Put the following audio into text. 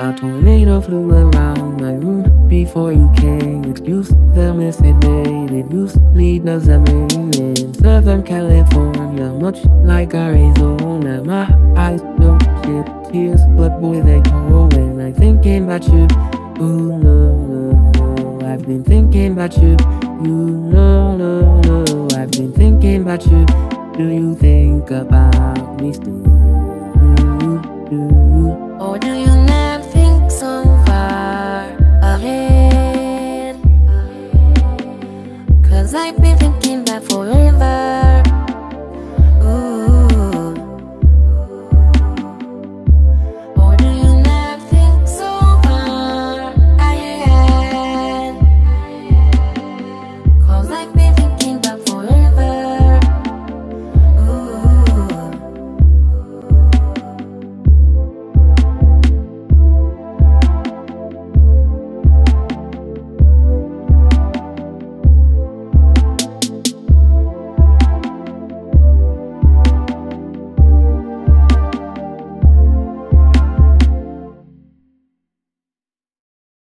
A tornado flew around my room before you came. Excuse the misheaded loosely doesn't mean in Southern California, much like Arizona. My eyes don't shed tears, but boy they cold. And I'm thinking about you. Ooh no no no, I've been thinking about you. You no no no, I've been thinking about you. Do you think about me still? Do you do you? Or do you Cause I've been thinking that forever Ooh. You think so far? Cause I've been thinking back